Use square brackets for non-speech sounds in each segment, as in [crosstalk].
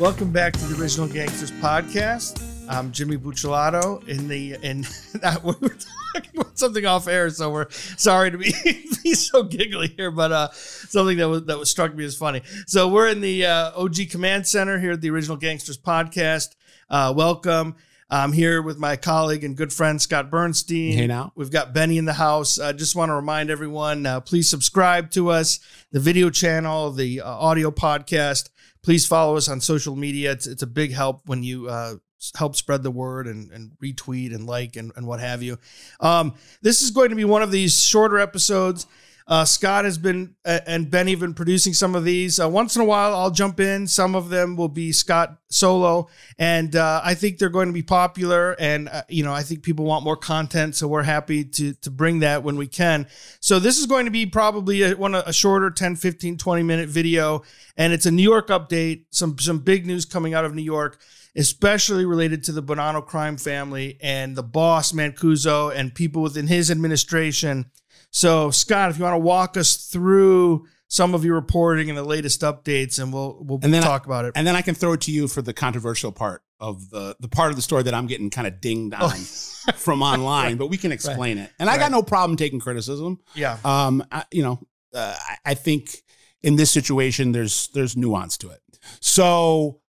Welcome back to the Original Gangsters podcast. I'm Jimmy Buccellato. In the in [laughs] that we [laughs] were talking about something off air, so we're sorry to be, [laughs] be so giggly here, but uh, something that was that was struck me as funny. So we're in the uh, OG Command Center here at the Original Gangsters podcast. Uh, welcome. I'm here with my colleague and good friend Scott Burnstein. Hey now. We've got Benny in the house. I just want to remind everyone uh, please subscribe to us, the video channel, the uh, audio podcast. Please follow us on social media. It's, it's a big help when you uh, help spread the word and, and retweet and like and, and what have you. Um, this is going to be one of these shorter episodes. Uh, Scott has been uh, and Benny have been producing some of these. Uh, once in a while, I'll jump in. Some of them will be Scott solo, and uh, I think they're going to be popular. And uh, you know, I think people want more content, so we're happy to to bring that when we can. So this is going to be probably a, one a shorter 10, 15, 20 minute video, and it's a New York update. Some some big news coming out of New York especially related to the Bonanno crime family and the boss Mancuso and people within his administration so, Scott, if you want to walk us through some of your reporting and the latest updates, and we'll we'll and then talk I, about it. And then I can throw it to you for the controversial part of the the part of the story that I'm getting kind of dinged on oh. from [laughs] online, right. but we can explain right. it. And I got no problem taking criticism. Yeah. Um. I, you know, uh, I, I think in this situation, there's there's nuance to it. So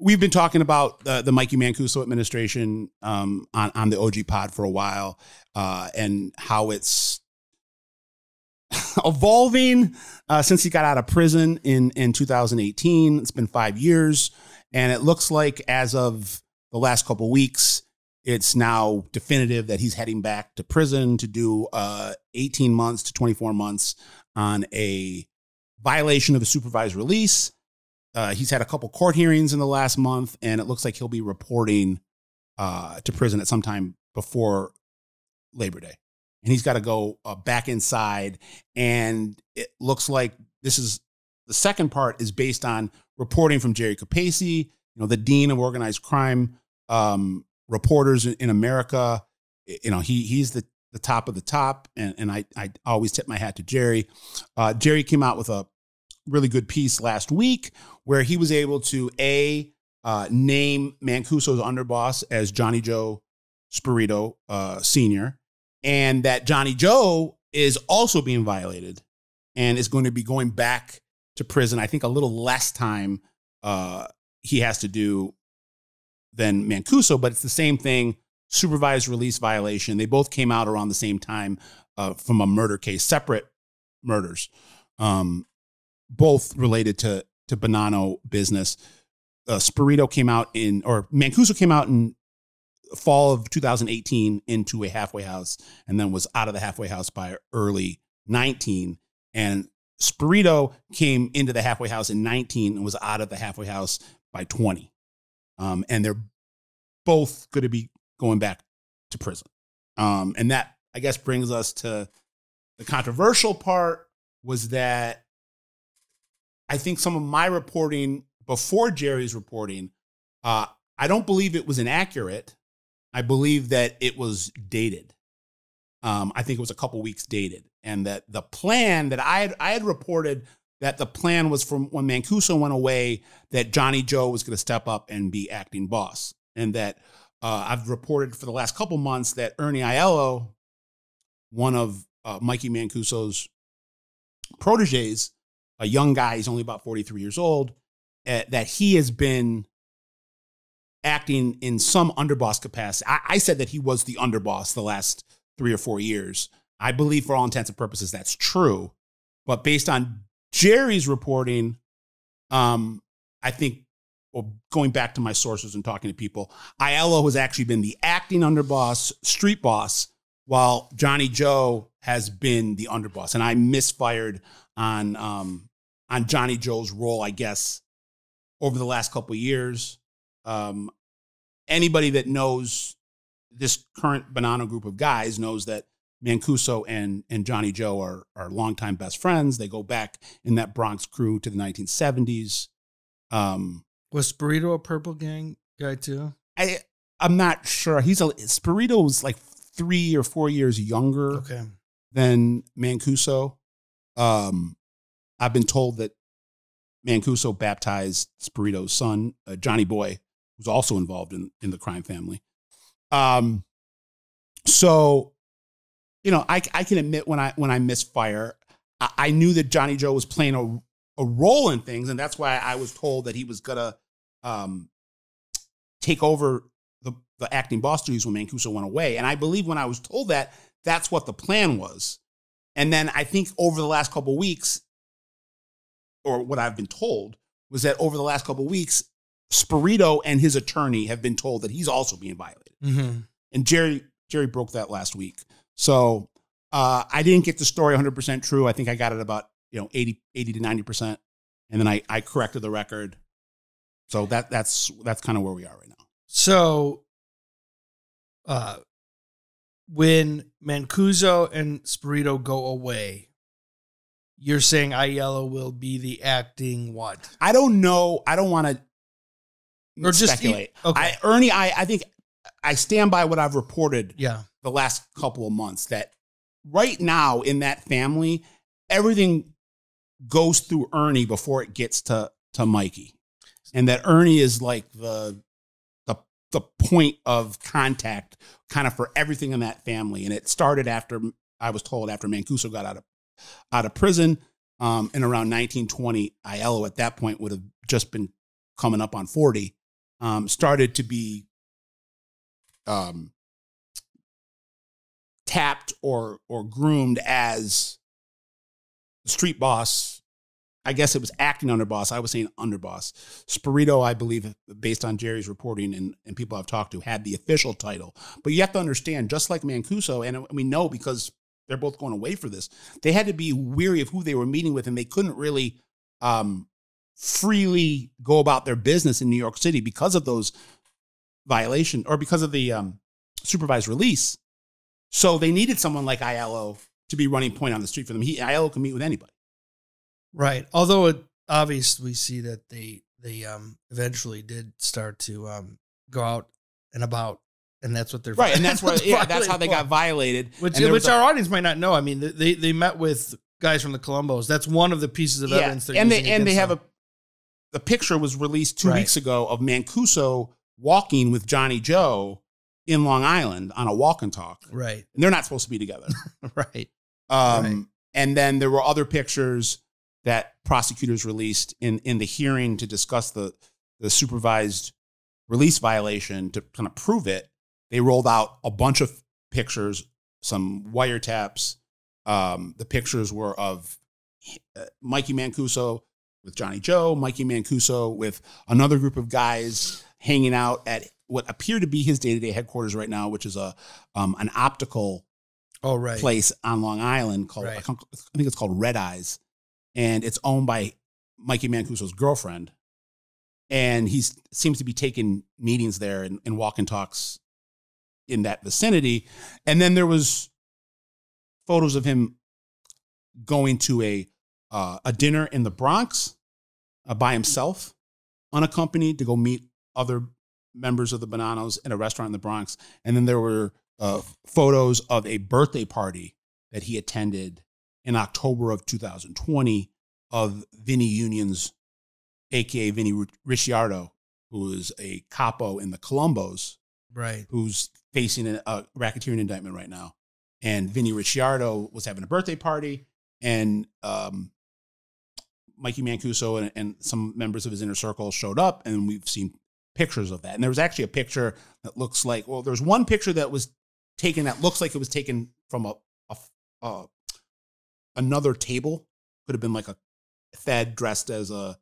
we've been talking about the, the Mikey Mancuso administration um, on, on the OG pod for a while uh, and how it's [laughs] evolving uh, since he got out of prison in in 2018. It's been five years, and it looks like as of the last couple weeks, it's now definitive that he's heading back to prison to do uh, 18 months to 24 months on a violation of a supervised release. Uh, he's had a couple court hearings in the last month, and it looks like he'll be reporting uh, to prison at some time before Labor Day and he's got to go uh, back inside. And it looks like this is the second part is based on reporting from Jerry Capeci, you know, the dean of organized crime um, reporters in, in, America. You know, he he's the the top of the top, and and I I always tip my hat to Jerry. Uh, Jerry came out with a really good piece last week where he was able to a uh, name Mancuso's underboss as Johnny Joe Spirito uh, Senior, and that Johnny Joe is also being violated and is going to be going back to prison. I think a little less time uh, he has to do than Mancuso, but it's the same thing supervised release violation. They both came out around the same time uh, from a murder case, separate murders, um, both related to to Bonanno business. Uh, Spirito came out in, or Mancuso came out in fall of 2018 into a halfway house and then was out of the halfway house by early 19 and Spirito came into the halfway house in 19 and was out of the halfway house by 20 um, and they're both going to be going back to prison. Um, and that i guess brings us to the controversial part was that i think some of my reporting before jerry's reporting uh, i don't believe it was inaccurate I believe that it was dated. Um, I think it was a couple weeks dated, and that the plan that I had I had reported that the plan was from when Mancuso went away that Johnny Joe was going to step up and be acting boss, and that uh, I've reported for the last couple months that Ernie Aiello, one of uh, Mikey Mancuso's proteges, a young guy, he's only about 43 years old, uh, that he has been acting in some underboss capacity. I, I said that he was the underboss the last three or four years. I believe, for all intents and purposes, that's true. But based on Jerry's reporting, um, I think, well, going back to my sources and talking to people, Aiello has actually been the acting underboss, street boss, while Johnny Joe has been the underboss. And I misfired on um, on Johnny Joe's role, I guess, over the last couple years. Um, anybody that knows this current Bonanno group of guys knows that Mancuso and, and Johnny Joe are, are longtime best friends. They go back in that Bronx crew to the 1970s. Um, was Spirito a Purple Gang guy too? I I'm not sure. He's a Spirito was like three or four years younger okay. than Mancuso. Um, I've been told that Mancuso baptized Spirito's son, uh, Johnny Boy, who's also involved in, in the crime family. Um, so, you know, I, I can admit when I when I misfire, I, I knew that Johnny Joe was playing a, a role in things, and that's why I was told that he was gonna um, take over the, the acting boss duties when Mancuso went away. And I believe when I was told that, that's what the plan was. And then I think over the last couple weeks, or what I've been told, was that over the last couple weeks, Spirito and his attorney have been told that he's also being violated. Mm-hmm. And Jerry Jerry broke that last week. So uh, I didn't get the story 100% true. I think I got it about, you know, 80, 80 to 90%. And then I, I corrected the record. So that that's that's kind of where we are right now. So, uh, when Mancuso and Spirito go away, you're saying Aiello will be the acting what? I don't know. I don't want to Or just speculate. okay. I, Ernie, I, I think I stand by what I've reported Yeah. the last couple of months that right now in that family, everything goes through Ernie before it gets to to Mikey, and that Ernie is like the the the point of contact, kind of for everything in that family. And it started after I was told after Mancuso got out of out of prison, um, in around 1920. Aiello at that point would have just been coming up on 40. Um, started to be um, tapped or or groomed as street boss. I guess it was acting underboss. I was saying underboss. Spirito, I believe, based on Jerry's reporting and, and people I've talked to, had the official title. But you have to understand, just like Mancuso, and we know because they're both going away for this, they had to be weary of who they were meeting with, and they couldn't really um, freely go about their business in New York City because of those violation or because of the um, supervised release. So they needed someone like Aiello to be running point on the street for them. He Aiello can meet with anybody. Right. Although it obvious we see that they they um eventually did start to um go out and about and that's what they're Right, and that's why [laughs] what yeah, that's how they got violated which which was a- our audience might not know. I mean, they they met with guys from the Colombos. That's one of the pieces of yeah, evidence they're and they and they against have a the picture was released two Right. weeks ago of Mancuso walking with Johnny Joe in Long Island on a walk and talk, right, and they're not supposed to be together. [laughs] right. Um, Right. And then there were other pictures that prosecutors released in, in the hearing to discuss the, the supervised release violation to kind of prove it. They rolled out a bunch of pictures, some wiretaps. Um, the pictures were of uh, Mikey Mancuso with Johnny Joe, Mikey Mancuso with another group of guys hanging out at what appear to be his day to day headquarters right now, which is a um, an optical Oh, right. place on Long Island called Right. I think it's called Red Eyes, and it's owned by Mikey Mancuso's girlfriend, and he seems to be taking meetings there and, and walk and talks in that vicinity. And then there was photos of him going to a uh, a dinner in the Bronx uh, by himself, unaccompanied, to go meet other members of the Bonannos in a restaurant in the Bronx. And then there were uh, photos of a birthday party that he attended in October of 2020 of Vinny Union's, aka Vinny Ricciardo, who is a capo in the Colombos, Right. who's facing a, a racketeering indictment right now. And Vinny Ricciardo was having a birthday party, and um, Mikey Mancuso and, and some members of his inner circle showed up, and we've seen pictures of that. And there was actually a picture that looks like well, there's one picture that was taken that looks like it was taken from a, a, a another table. Could have been like a Fed dressed as a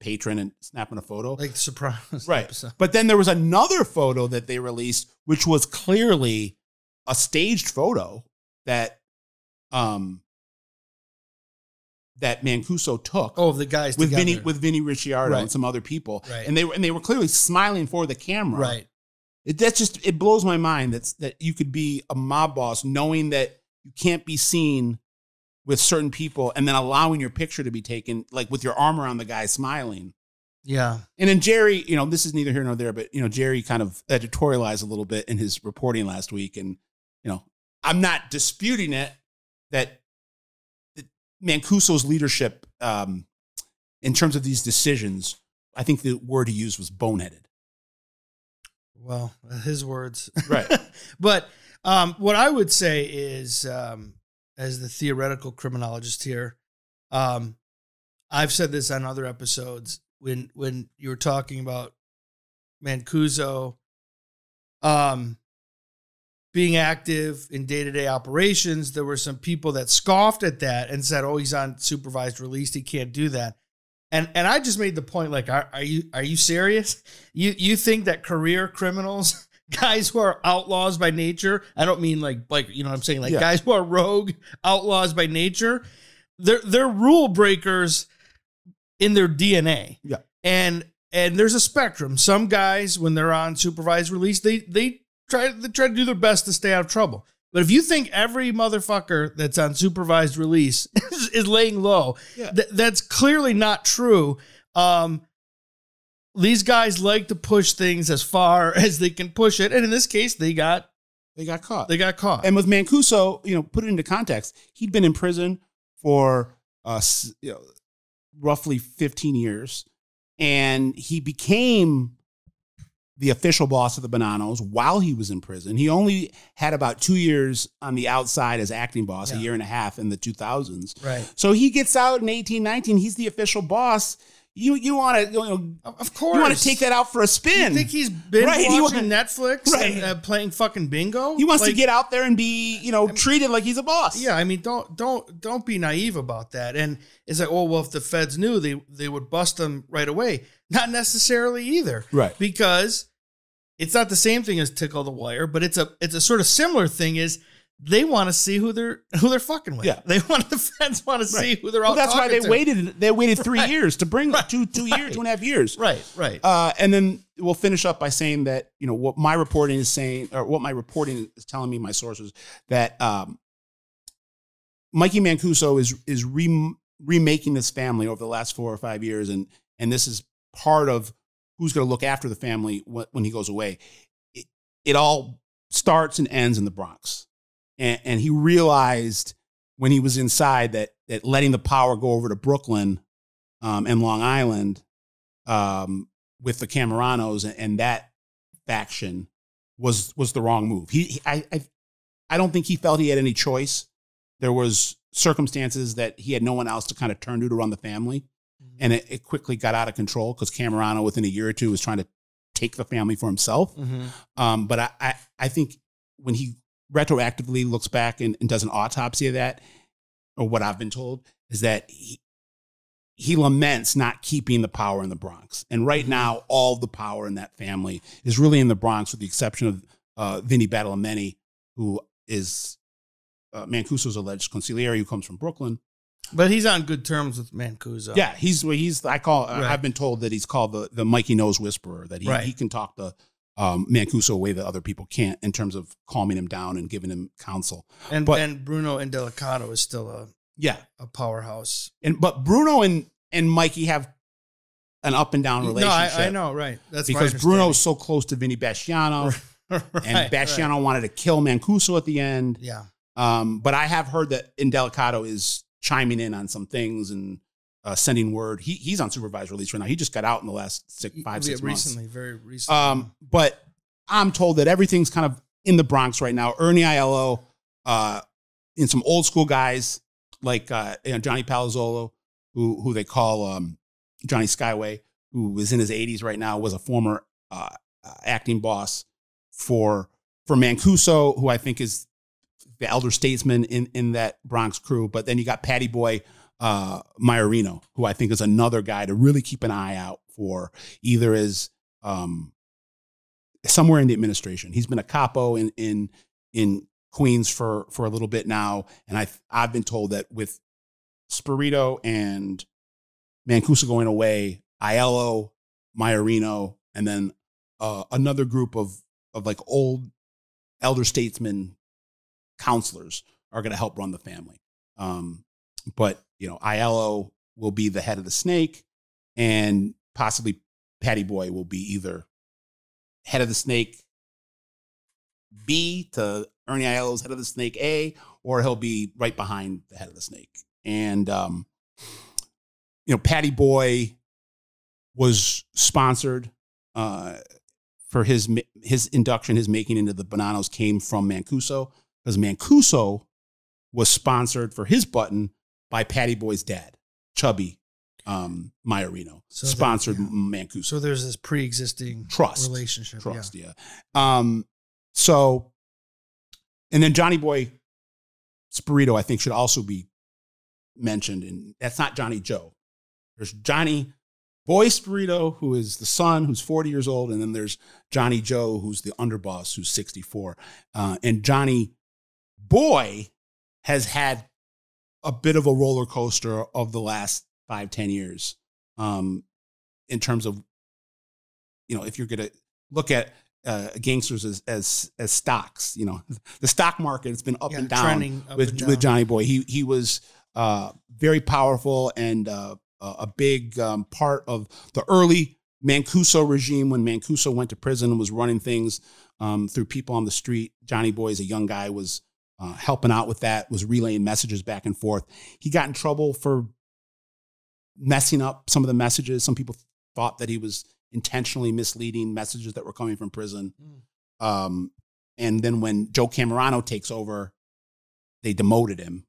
patron and snapping a photo. Like surprise. Right. episode. But then there was another photo that they released, which was clearly a staged photo that um that Mancuso took Oh, the guys with together. Vinny with Vinny Ricciardo Right. and some other people. Right. And they were and they were clearly smiling for the camera. Right. It, that's just it blows my mind that's that you could be a mob boss knowing that you can't be seen with certain people and then allowing your picture to be taken like with your arm around the guy smiling. Yeah. And then Jerry, you know, this is neither here nor there, but you know, Jerry kind of editorialized a little bit in his reporting last week, and you know, I'm not disputing it that, that Mancuso's leadership um, in terms of these decisions, I think the word he used was boneheaded. Well, [laughs] his words. Right. [laughs] but um, what I would say is, um, as the theoretical criminologist here, um, I've said this on other episodes when when you were talking about Mancuso um, being active in day to day operations. There were some people that scoffed at that and said, "Oh, he's on supervised release; he can't do that." And and I just made the point, like, are, are you are you serious? You you think that career criminals? [laughs] Guys who are outlaws by nature. I don't mean like like you know what I'm saying like Yeah. guys who are rogue outlaws by nature. They're they're rule breakers in their DNA. Yeah. And and there's a spectrum. Some guys, when they're on supervised release, they they try they try to do their best to stay out of trouble. But if you think every motherfucker that's on supervised release [laughs] is, is laying low, Yeah. th- that's clearly not true. Um, these guys like to push things as far [laughs] as they can push it, and in this case, they got They got caught. they got caught. And with Mancuso, you know, put it into context, he'd been in prison for uh, you know, roughly 15 years, and he became the official boss of the Bonannos while he was in prison. He only had about two years on the outside as acting boss, a year and a half in the 2000s. right. So he gets out in 18, 19. He's the official boss. You you want to you, know, Of course. you want to take that out for a spin. You think he's been Right, he watching wa- Netflix Right. and uh, playing fucking bingo? he wants Like, to get out there and be you know treated like he's a boss. Yeah, I mean, don't don't don't be naive about that. And it's like, oh well, if the feds knew, they they would bust them right away. Not necessarily either, Right. because it's not the same thing as tickle the wire, but it's a it's a sort of similar thing. Is they want to see who they're who they're fucking with. Yeah. they want the fans want to see who they're Well, out. that's why they to. waited. They waited three Right. years to bring Right. two two years, two and a half years. Right, right. Uh, and then we'll finish up by saying that you know what my reporting is saying, or what my reporting is telling me, my sources that um, Mikey Mancuso is is re- remaking this family over the last four or five years, and and this is part of who's going to look after the family when, he goes away. It, it all starts and ends in the Bronx, and, and he realized when he was inside that that letting the power go over to Brooklyn um, and Long Island um, with the Cammaranos and, and that faction was was the wrong move. He, he I, I I don't think he felt he had any choice. There was circumstances that he had no one else to kind of turn to to run the family, and it, it quickly got out of control because Cammarano within a year or two was trying to take the family for himself. Mhm. Um, but I, I, I think when he retroactively looks back and, and does an autopsy of that, or what I've been told, is that he, he laments not keeping the power in the Bronx. And right now, all the power in that family is really in the Bronx, with the exception of uh, Vinny Badalamenti, who is uh, Mancuso's alleged consigliere, who comes from Brooklyn. But he's on good terms with Mancuso. Yeah, he's he's. I call. Right. I've been told that he's called the the Mikey Nose Whisperer. That he Right. he can talk the um, Mancuso a way that other people can't in terms of calming him down and giving him counsel. and But- and Bruno Indelicato is still a Yeah, a powerhouse. and but Bruno and and Mikey have an up and down No, relationship. I, I know, right? That's because Bruno's understanding. so close to Vinny Basciano, [laughs] Right, and right. Basciano wanted to kill Mancuso at the end. Yeah. Um, but I have heard that Indelicato is chiming in on some things and uh, sending word. He he's on supervised release right now. He just got out in the last six, five, Yeah, six months. recently, very recently. Um, but I'm told that everything's kind of in the Bronx right now. Ernie Aiello, uh, and some old school guys like uh, you know, Johnny Palazzolo, who who they call um, Johnny Skyway, who is in his 80s right now, was a former uh, acting boss for for Mancuso, who I think is the elder statesman in in that Bronx crew. But then you got Patty Boy uh, Maiorino, who I think is another guy to really keep an eye out for, either as um, somewhere in the administration. He's been a capo in in in Queens for for a little bit now, and I I've been told that with Spirito and Mancuso going away, Aiello, Maiorino, and then uh, another group of of like old elder statesmen counselors are going to help run the family. Um, but you know, Aiello will be the head of the snake, and possibly Patty Boy will be either head of the snake B to Ernie Aiello's head of the snake A, or he'll be right behind the head of the snake. And um, you know, Patty Boy was sponsored uh, for his his induction, his making into the Bonannos came from Mancuso because Mancuso was sponsored for his button by Patty Boy's dad, Chubby um, Maiorino, So sponsored yeah. Mancuso. So there's this pre-existing trust. relationship. trust yeah. Um so and then johnny boy spirito i think should also be mentioned and that's not johnny joe. There's johnny boy spirito who is the son who's 40 years old and then there's johnny joe who's the underboss who's 64 uh, and johnny boy has had a bit of a roller coaster of the last five ten years um, in terms of you know if you're going to look at uh, gangsters as, as as stocks you know [laughs] the stock market has been up Yeah, and down up with and down. with Johnny Boy he he was uh, very powerful and uh, a a big um, part of the early Mancuso regime when Mancuso went to prison and was running things um, through people on the street. Johnny Boy, as a young guy, was uh, helping out with that, was relaying messages back and forth. He got in trouble for messing up some of the messages. Some people thought that he was intentionally misleading messages that were coming from prison. Mm. Um, and then when Joe Cammarano takes over, they demoted him.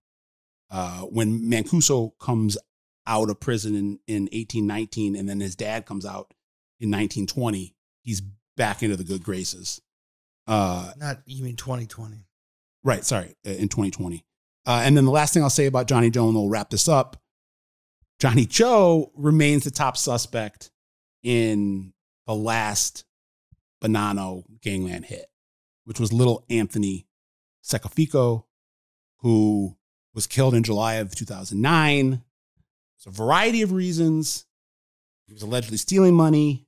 Uh, when Mancuso comes out of prison in, in 1819 and then his dad comes out in 1920, he's back into the good graces. Uh, Not you mean 2020. Right. Sorry. In 2020. Uh, and then the last thing I'll say about Johnny Joe, and we'll wrap this up. Johnny Joe remains the top suspect in the last Bonanno gangland hit, which was little Anthony Seccafico, who was killed in July of 2009. There's a variety of reasons. He was allegedly stealing money.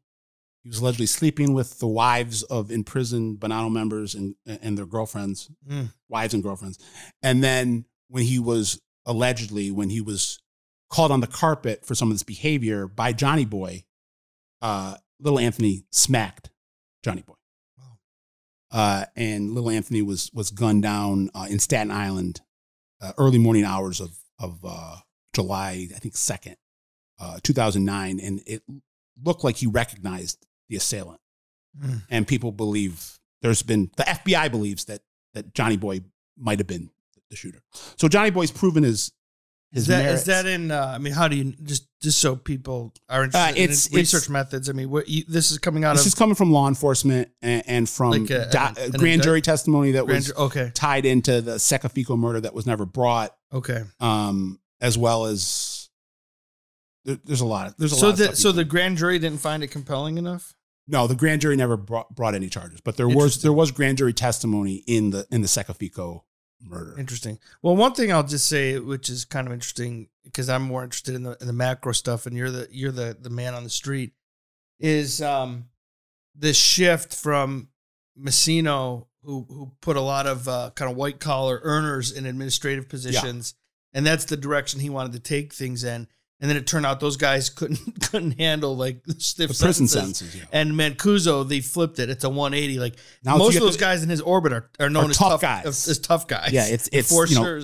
He was allegedly sleeping with the wives of imprisoned Bonanno members and, and their girlfriends Mm. wives and girlfriends. And then when he was allegedly, when he was called on the carpet for some of this behavior by Johnny Boy, uh, little Anthony smacked Johnny Boy. Wow. Uh, and little Anthony was was gunned down uh, in Staten Island, uh, early morning hours of of uh, July, I think second, uh, two thousand nine, and it looked like he recognized the assailant Mm. and people believe there's been the FBI believes that that Johnny Boy might have been the shooter. So Johnny Boy's proven his his Is that merits. is that in? Uh, I mean, how do you just just so people are interested Uh, it's- in research it's- methods? I mean, what you, this is coming out of this of is coming from law enforcement and, and from Like a- an- uh, an grand jury testimony that was okay, tied into the Seccafico murder that was never brought, okay. um, as well as there, there's a lot. Of, there's a So lot. of the so the grand jury didn't find it compelling enough. No, the grand jury never brought, brought any charges, but there was there was grand jury testimony in the in the Seccafico murder. Interesting. Well, one thing I'll just say, which is kind of interesting, because I'm more interested in the in the macro stuff, and you're the you're the the man on the street, is um this shift from Massino, who who put a lot of uh, kind of white collar earners in administrative positions, and that's the direction he wanted to take things in. And then it turned out those guys [laughs] couldn't couldn't handle like stiff The prison sentences. Yeah. And Mancuso, they flipped it. It's a 180. Like Now, most of those the- guys in his orbit are, are known Are as tough tough, guys. As, as tough guys. Yeah, it's- it's, you know,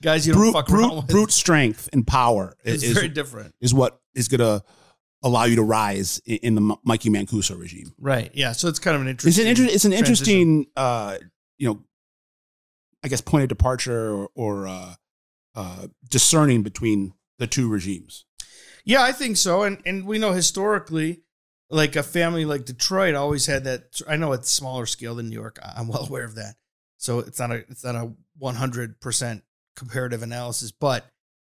guys you don't brute, fuck brute, around with. brute strength and power it's is, very different. is what is going to allow you to rise in, the Mikey Mancuso regime. Right. Yeah. So it's kind of an It's interesting. an inter- it's an interesting, uh, you know, I guess point of departure or, or uh, uh, discerning between the two regimes. Yeah, I think so. And and we know historically, like a family like Detroit always had that. I know it's smaller scale than New York. I'm well aware of that. So it's not a it's not a 100 percent comparative analysis, but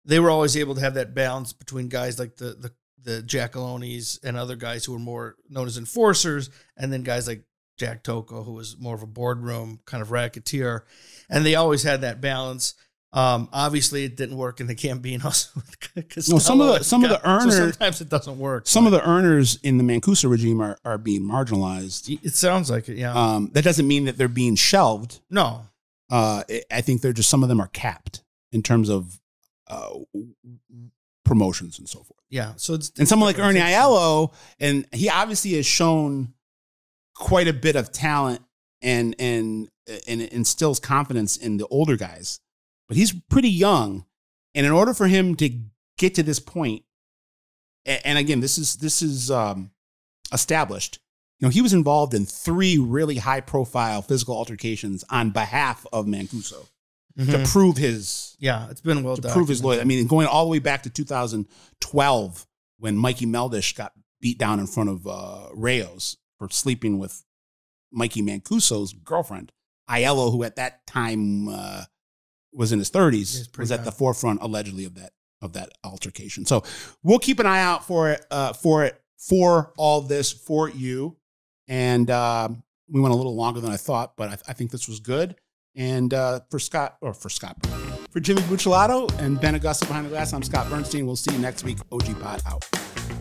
they were always able to have that balance between guys like the the the Giacalones and other guys who were more known as enforcers, and then guys like Jack Tocco, who was more of a boardroom kind of racketeer, and they always had that balance. Um, obviously, it didn't work in the Gambinos. [laughs] No, some of the- some of the earners so sometimes it doesn't work. Some of the earners in the Mancuso regime are, are being marginalized. it sounds like it. Yeah. Um, that doesn't mean that they're being shelved. no. Uh, I- I think they're just some of them are capped in terms of uh, promotions and so forth. Yeah. So it's and someone like. Ernie Aiello, and he obviously has shown quite a bit of talent and and and instills confidence in the older guys, but he's pretty young, and in order for him to get to this And again, this is this is um, established. You know, he was involved in three really high profile physical altercations on behalf of Mancuso Mhm. to prove his yeah, it's been well to prove his loyalty. I mean, going all the way back to 2012 when Mikey Meldish got beat down in front of uh, Rayos for sleeping with Mikey Mancuso's girlfriend, Aiello, who at that time uh, was in his 30s, He's pretty was at the forefront allegedly of that of that altercation. So we'll keep an eye out for it uh, for it for all this for you. And um, we went a little longer than I thought, but I, I think this was good. And uh, for Scott, or for Scott, for Jimmy Buccellato and Ben Augusta behind the glass, I'm Scott Burnstein. We'll see you next week. OG Pod out.